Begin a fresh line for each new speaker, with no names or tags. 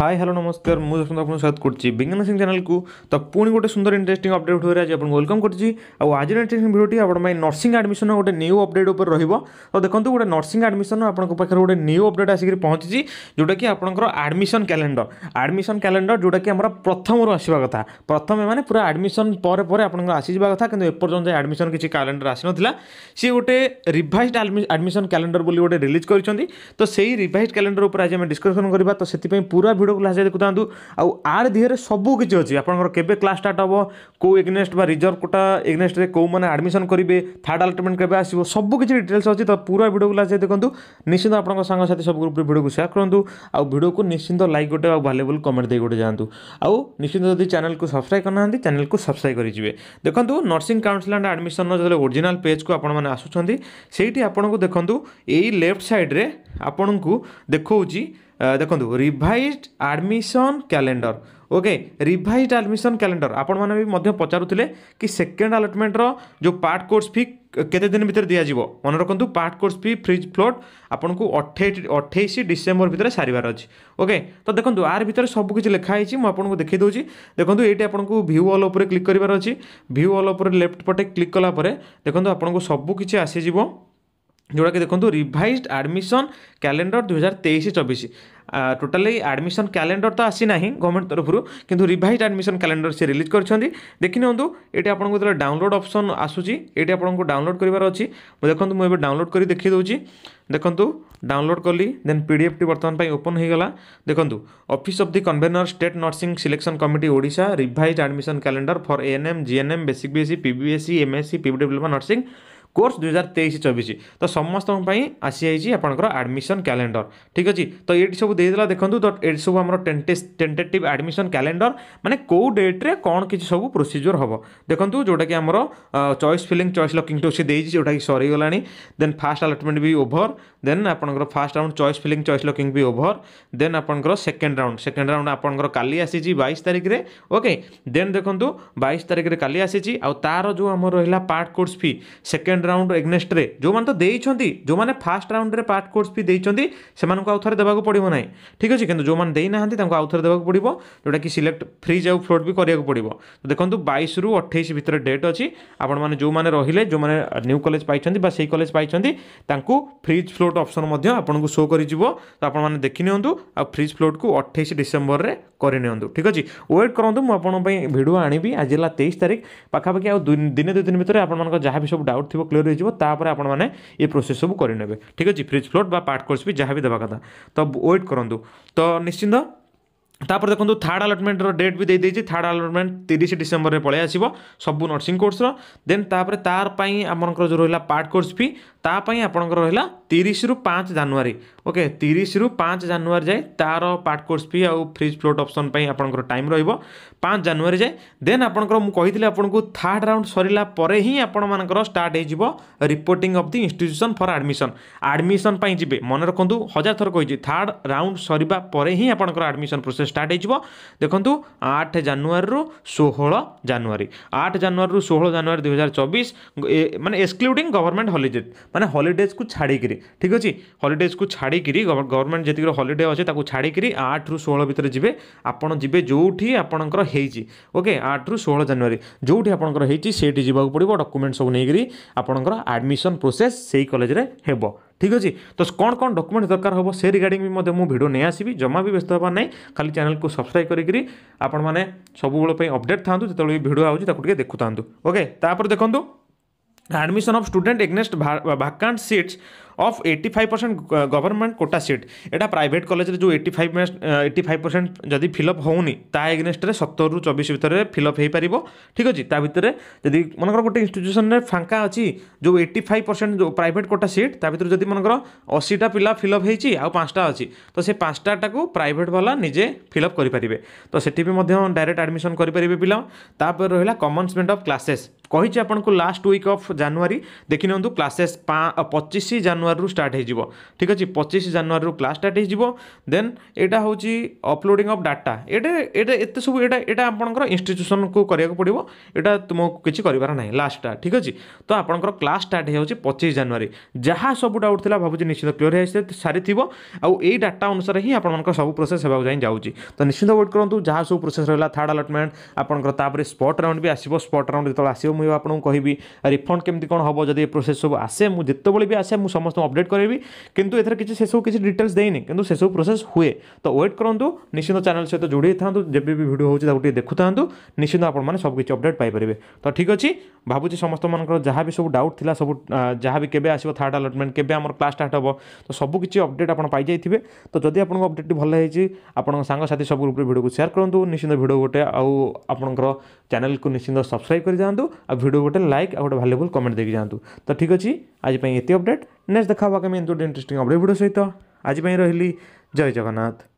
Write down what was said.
hi hello नमस्कार मुझे जशंत तो आपको स्वागत करती विज्ञान सिंह चैनल को तो पुणी गोटे सुंदर इंटरेस्टिंग अपडेट हो आज आपको वेलकम करती आज इंटरेस्टिंग भिडियो आप नर्सी आडमिशन गोटे न्यू अपडेट रही रोक तो देखो गोटे नर्सी आडमिशन आपर गोटे न्यू अपडेट आसिक पहुंची जोटा कि आपंकर आडमिशन क्यालेर आडमिशन कैलेंडर जोटा कि प्रथम आसवा था प्रथम मैंने पूरा आडमिशन पर आसा कथ कि एपर्तन जाए आडमिशन किसी क्यालेर आसी ना सी गोटे रिभाइज आडमिशन कैलेंडर बोली गोटे रिलीज करते तो से ही रिभाइज क्यालेर पर आज आम डिस्कसन करवा तो से पूरा ভিডিও লাস্ট যাই দেখুথান্তু আউ আর দিহরে সবু কিছু অছি আপনার কেবে ক্লাস স্টার্ট হব কেউ এগনেস্ট বা রিজর্ভ কোটা এগনেস্টে কেউ মানে আডমিশন করবে থার্ড আলটমেন্ট কেবে আসব সবু কিছু ডিটেলস অছি তো পুরা ভিডিও লাস্ট যাই দেখুন নিশ্চিত আপনার সাংসাথী সব গ্রুপে ভিডিওকে সেয়ার করতু আউ ভিডিওকে নিশ্চিত লাইক গোটে আউ ভালেবল কমেন্ট দিয়ে গোটে যাতে আউ নিশ্চিত যদি চ্যানেলকে সবসক্রাইব করে না চ্যানেলকে সবসক্রাইব করে দেখুন নর্সিং কাউন্সিল আন্ড আডমিশন যেত ওরিজিনাল পেজকে আপনার আসুচার সেইটি আপনার দেখুন এই লেফ্ট সাইড্রে আপনার দেখছি ଦେଖନ୍ତୁ revise admission calendar okay revise admission calendar ଆପଣମାନେ ବି ମଧ୍ୟ ପଚାରୁଥିଲେ କି ସେକେଣ୍ଡ ଆଲଟମେଣ୍ଟର ଯେଉଁ ପାର୍ଟ କୋର୍ସ ଫି କେତେ ଦିନ ଭିତରେ ଦିଆଯିବ ମନେ ରଖନ୍ତୁ part course fee freeze float ଆପଣଙ୍କୁ ଅଠେଇଶ ଡିସେମ୍ବର ଭିତରେ ସାରିବାର ଅଛି ଓକେ ତ ଦେଖନ୍ତୁ ଆର ଭିତରେ ସବୁ କିଛି ଲେଖା ହେଇଛି ମୁଁ ଆପଣଙ୍କୁ ଦେଖାଇ ଦେଉଛି ଦେଖନ୍ତୁ ଏଇଠି ଆପଣଙ୍କୁ ଭ୍ୟୁ ଅଲ୍ ଉପରେ କ୍ଲିକ୍ କରିବାର ଅଛି ଭ୍ୟୁ ଅଲ୍ ଉପରେ ଲେଫ୍ଟ ପଟେ କ୍ଲିକ୍ କଲା ପରେ ଦେଖନ୍ତୁ ଆପଣଙ୍କୁ ସବୁ କିଛି ଆସିଯିବ ଯେଉଁଟାକି ଦେଖନ୍ତୁ ରିଭାଇଜ୍ ଆଡ଼ମିସନ୍ କ୍ୟାଲେଣ୍ଡର ଦୁଇହଜାର ତେଇଶ ଚବିଶ ଟୋଟାଲି ଆଡ଼ମିସନ୍ କ୍ୟାଲେଣ୍ଡର ତ ଆସିନାହିଁ ଗଭର୍ଣ୍ଣମେଣ୍ଟ ତରଫରୁ କିନ୍ତୁ ରିଭାଇଜ୍ ଆଡ଼ମିସନ୍ କ୍ୟାଲେଣ୍ଡର ସେ ରିଲିଜ୍ କରିଛନ୍ତି ଦେଖିନିଅନ୍ତୁ ଏଠି ଆପଣଙ୍କୁ ଯେତେବେଳେ ଡାଉନଲୋଡ଼ ଅପସନ୍ ଆସୁଛି ଏଠି ଆପଣଙ୍କୁ ଡାଉନଲୋଡ଼ କରିବାର ଅଛି ମୁଁ ଦେଖନ୍ତୁ ମୁଁ ଏବେ ଡାଉନଲୋଡ଼ କରି ଦେଖି ଦେଉଛି ଦେଖନ୍ତୁ ଡାଉନଲୋଡ଼ କଲି ଦେନ୍ ପି ଡି ଏଫ୍ଟି ବର୍ତ୍ତମାନ ପାଇଁ ଓପନ୍ ହୋଇଗଲା ଦେଖନ୍ତୁ office of the convener state nursing selection committee Odisha revise admission calendar for ANM GNM basic BSc PBSc MSc PB diploma nursing course दुई हजार तेईस तो समस्त आसी आपर आडमिशन क्यालेर ठीक अच्छे तो ये सब देदेला देखो तो ये सब टेन्टेटिव आडमिशन कैलेंडर मैंने कौ डेट्रे कौन किसी सब प्रोसीजर हम देखो जोटा कि आम choice filling choice locking to सी जोटा सरीगला देन फास्ट आलटमेंट भी over then after first round choice filling choice locking भी over then after second round second round after आसी बैश तारिख में ओके देन देखो बैश तारिख में का आसी आर जो आम रहा part course fee second round ଏଗ୍ନେଷ୍ଟରେ ଯେଉଁମାନେ ତ ଦେଇଛନ୍ତି ଯେଉଁମାନେ ଫାର୍ଷ୍ଟ ରାଉଣ୍ଡରେ ପାର୍ଟ କୋର୍ସ ଫି ଦେଇଛନ୍ତି ସେମାନଙ୍କୁ ଆଉ ଥରେ ଦେବାକୁ ପଡ଼ିବ ନାହିଁ ଠିକ୍ ଅଛି କିନ୍ତୁ ଯେଉଁମାନେ ଦେଇନାହାନ୍ତି ତାଙ୍କୁ ଆଉ ଥରେ ଦେବାକୁ ପଡ଼ିବ ଯେଉଁଟାକି ସିଲେକ୍ଟ ଫ୍ରିଜ୍ ଆଉ ଫ୍ଲୋଟ୍ ବି କରିବାକୁ ପଡ଼ିବ ତ ଦେଖନ୍ତୁ ବାଇଶରୁ ଅଠେଇଶ ଭିତରେ ଡେଟ୍ ଅଛି ଆପଣମାନେ ଯେଉଁମାନେ ରହିଲେ ଯେଉଁମାନେ ନ୍ୟୁ କଲେଜ ପାଇଛନ୍ତି ବା ସେଇ କଲେଜ ପାଇଛନ୍ତି ତାଙ୍କୁ ଫ୍ରିଜ୍ ଫ୍ଲୋଟ୍ ଅପସନ୍ ମଧ୍ୟ ଆପଣଙ୍କୁ ଶୋ କରିଯିବ ତ ଆପଣମାନେ ଦେଖିନିଅନ୍ତୁ ଆଉ ଫ୍ରିଜ୍ ଫ୍ଲୋଟ୍କୁ ଅଠେଇଶ ଡିସେମ୍ବରରେ କରିନିଅନ୍ତୁ ଠିକ୍ ଅଛି ୱେଟ୍ କରନ୍ତୁ ମୁଁ ଆପଣଙ୍କ ପାଇଁ ଭିଡ଼ିଓ ଆଣିବି ଆଜି ହେଲା ତେଇଶ ତାରିଖ ପାଖାପାଖି ଆଉ ଦିନେ ଦୁଇ ଦିନ ଭିତରେ ଆପଣମାନଙ୍କ ଯାହା ବି ସବୁ ଡାଉଟ୍ ଥିବ क्लीयर हो तापर आपने ये प्रोसेस सब करेंगे ठीक अच्छे फ्रिज फ्लोट बा पार्ट कोर्स भी जहाँ भी देवा कथा तो वेट करूँ तो निश्चिंत ତାପରେ ଦେଖନ୍ତୁ ଥାର୍ଡ଼ ଆଲଟମେଣ୍ଟର ଡେଟ୍ ବି ଦେଇଦେଇଛି ଥାର୍ଡ଼ ଆଲଟମେଣ୍ଟ ତିରିଶ ଡିସେମ୍ବରରେ ପଳେଇ ଆସିବ ସବୁ ନର୍ସିଂ କୋର୍ସର ଦେନ୍ ତାପରେ ତାର ପାଇଁ ଆପଣଙ୍କର ଯେଉଁ ରହିଲା ପାର୍ଟ କୋର୍ସ ଫି ତା ପାଇଁ ଆପଣଙ୍କର ରହିଲା ତିରିଶରୁ ପାଞ୍ଚ ଜାନୁଆରୀ ଓକେ ତିରିଶରୁ ପାଞ୍ଚ ଜାନୁଆରୀ ଯାଏ ତା'ର ପାର୍ଟ କୋର୍ସ ଫି ଆଉ ଫ୍ରିଜ୍ ଫ୍ଲୋଟ୍ ଅପସନ୍ ପାଇଁ ଆପଣଙ୍କର ଟାଇମ୍ ରହିବ ପାଞ୍ଚ ଜାନୁଆରୀ ଯାଏ ଦେନ୍ ଆପଣଙ୍କର ମୁଁ କହିଥିଲି ଆପଣଙ୍କୁ ଥାର୍ଡ଼ ରାଉଣ୍ଡ ସରିଲା ପରେ ହିଁ ଆପଣମାନଙ୍କର ଷ୍ଟାର୍ଟ ହେଇଯିବ reporting of the institution for admission admission ପାଇଁ ଯିବେ ମନେ ରଖନ୍ତୁ ହଜାର ଥର କହିଛି ଥାର୍ଡ଼ ରାଉଣ୍ଡ ସରିବା ପରେ ହିଁ ଆପଣଙ୍କର ଆଡ଼ମିସନ୍ ପ୍ରୋସେସ୍ ଷ୍ଟାର୍ଟ ହେଇଯିବ ଦେଖନ୍ତୁ ଆଠ ଜାନୁଆରୀରୁ ଷୋହଳ ଜାନୁଆରୀ ଆଠ ଜାନୁଆରୀରୁ ଷୋହଳ ଜାନୁଆରୀ ଦୁଇହଜାର ଚବିଶ ମାନେ ଏକ୍ସକ୍ଲୁଡ଼ିଂ ଗଭର୍ଣ୍ଣମେଣ୍ଟ ହଲିଡେ ମାନେ ହଲିଡେଜ୍କୁ ଛାଡ଼ିକିରି ଠିକ୍ ଅଛି ହଲିଡେଜ୍କୁ ଛାଡ଼ିକିରି ଗଭର୍ଣ୍ଣମେଣ୍ଟ ଯେତିକି ହଲିଡେ ଅଛି ତାକୁ ଛାଡ଼ିକିରି ଆଠରୁ ଷୋହଳ ଭିତରେ ଯିବେ ଆପଣ ଯିବେ ଯେଉଁଠି ଆପଣଙ୍କର ହେଇଛି ଓକେ ଆଠରୁ ଷୋହଳ ଜାନୁଆରୀ ଯେଉଁଠି ଆପଣଙ୍କର ହେଇଛି ସେଇଠି ଯିବାକୁ ପଡ଼ିବ ଡକୁମେଣ୍ଟ ସବୁ ନେଇକିରି ଆପଣଙ୍କର ଆଡ଼ମିସନ୍ ପ୍ରୋସେସ୍ ସେଇ କଲେଜରେ ହେବ ঠিক আছে তো কোণ কোণ ডকুমেন্ট দরকার হব সে রিগার্ডিং বি মধ্যে মু ভিডিও নিয়ে আসবি জমা বি ব্যস্ত হবার নাই খালি চ্যানেলকে সবসক্রাইব করি আপনার সবুবেল আপডেট থাকে যেতবে ভিডিও আসুচি তাকে দেখু থাকে ওকে তাপরে দেখুন admission of student against vacant seats of eighty five percent government quota seat এটা প্রাইভেট কলেজে যে eighty five eighty five percent যদি ফিল অপ হোনি তা সতর রু চবিশ ভিতরে ফিল অপ পাব ঠিক আছে তা ভিতরে যদি মনে কর গোটে ইনস্টিট্যুসনের ফাঙ্কা অছি যে eighty five percent private quota seat তা ভিতরে যদি মনে কর অশীটা পিলা ফিল অপ হয়েছি আউ পাঁচটা অছি তো সে পাঁচটাটা প্রাইভেট বালা নিজে ফিল অপ করে পারিবে তো সেটি বি ডাইরেক্ট আডমিশন করে পারিবে পিলা তারপরে রহিলা কমন্সমেন্ট অফ ক্লাসেস কহিছি আপনার লাস্ট উইক অফ জানুয়ারি দেখি নিউ ক্লাসেস পঁচিশ জানুয়ারি ଜାନୁଆରୀରୁ ଷ୍ଟାର୍ଟ ହୋଇଯିବ ଠିକ୍ ଅଛି ପଚିଶ ଜାନୁଆରୀରୁ କ୍ଲାସ୍ ଷ୍ଟାର୍ଟ ହୋଇଯିବ ଦେନ୍ ଏଇଟା ହେଉଛି ଅପଲୋଡ଼ିଂ ଅଫ୍ ଡାଟା ଏଇଟା ଏଇଟା ଏତେ ସବୁ ଏଇଟା ଏଇଟା ଆପଣଙ୍କର ଇନଷ୍ଟିଚ୍ୟୁସନ୍କୁ କରିବାକୁ ପଡ଼ିବ ଏଇଟା ତୁମକୁ କିଛି କରିବାର ନାହିଁ ଲାଷ୍ଟଟା ଠିକ୍ ଅଛି ତ ଆପଣଙ୍କର କ୍ଲାସ୍ ଷ୍ଟାର୍ଟ ହୋଇଯାଉଛି ପଚିଶ ଜାନୁଆରୀ ଯାହା ସବୁ ଡାଉଟ୍ ଥିଲା ଭାବୁଛି ନିଶ୍ଚିତ କ୍ଲିଅର୍ ହେଇ ସାରିଥିବ ଆଉ ଏଇ ଡାଟା ଅନୁସାରେ ହିଁ ଆପଣମାନଙ୍କର ସବୁ ପ୍ରୋସେସ୍ ହେବାକୁ ଯାଇ ଯାଉଛି ତ ନିଶ୍ଚିନ୍ତ ୱେଟ୍ କରନ୍ତୁ ଯାହା ସବୁ ପ୍ରୋସେସ୍ ରହିଲା ଥାର୍ଡ଼ ଆଲଟମେଣ୍ଟ ଆପଣଙ୍କର ତାପରେ ସ୍ପଟ୍ ରାଉଣ୍ଡ ବି ଆସିବ ସ୍ପଟ୍ ରାଉଣ୍ଡ ଯେତେବେଳେ ଆସିବ ମୁଁ ଆପଣଙ୍କୁ କହିବି ରିଫଣ୍ଡ କେମିତି କ'ଣ ହେବ ଯଦି ଏ ପ୍ରୋସେସ୍ ସବୁ ଆସେ ମୁଁ ଯେତେବେଳେ ବି ଆସେ ମୁଁ ସମସ୍ତ ସମସ୍ତଙ୍କୁ ଅପଡ଼େଟ୍ କରିବି କିନ୍ତୁ ଏଥିରେ କିଛି ସେସବୁ କିଛି ଡିଟେଲ୍ସ ଦେଇନି କିନ୍ତୁ ସେସବୁ ପ୍ରୋସେସ୍ ହୁଏ ତ ୱେଟ୍ କରନ୍ତୁ ନିଶ୍ଚିନ୍ତ ଚ୍ୟାନେଲ୍ ସହିତ ଯୋଡ଼ି ହେଇଥାନ୍ତୁ ଯେବେ ବି ଭିଡ଼ିଓ ହେଉଛି ତାକୁ ଟିକେ ଦେଖୁଥାନ୍ତୁ ନିଶ୍ଚିନ୍ତ ଆପଣମାନେ ସବୁ କିଛି ଅପଡ଼େଟ୍ ପାଇପାରିବେ ତ ଠିକ୍ ଅଛି ଭାବୁଛି ସମସ୍ତମାନଙ୍କର ଯାହା ବି ସବୁ ଡାଉଟ୍ ଥିଲା ସବୁ ଯାହା ବି କେବେ ଆସିବ ଥାର୍ଡ଼ ଆଲଟମେଣ୍ଟ କେବେ ଆମର କ୍ଲାସ୍ ଷ୍ଟାର୍ଟ ହେବ ତ ସବୁ କିଛି ଅପଡ଼େଟ୍ ଆପଣ ପାଇଯାଇଥିବେ ତ ଯଦି ଆପଣଙ୍କ ଅପଡ଼େଟ୍ଟି ଭଲ ହେଇଛି ଆପଣଙ୍କ ସାଙ୍ଗସାଥି ସବୁ ଗ୍ରୁପ୍ରେ ଭିଡ଼ିଓକୁ ସେୟାର କରନ୍ତୁ ନିଶ୍ଚିନ୍ତ ଭିଡ଼ିଓ ଗୋଟେ ଆଉ ଆପଣଙ୍କର ଚ୍ୟାନେଲ୍କୁ ନିଶ୍ଚିନ୍ତ ସବସ୍କ୍ରାଇବ୍ କରିଯାଆନ୍ତୁ ଆଉ ଭିଡ଼ିଓ ଗୋଟେ ଲାଇକ୍ ଆଉ ଗୋଟେ ଭାଲ୍ୟୁବୁଲ୍ କମେଣ୍ଟ ଦେଇକି ଯାଆନ୍ତୁ ତ ଠିକ୍ ଅଛି आज ये अपडेट नेक्स्ट देखा आगामी इंटरेस्टिंग अपडेट भिड सहित आज रही जय जगन्नाथ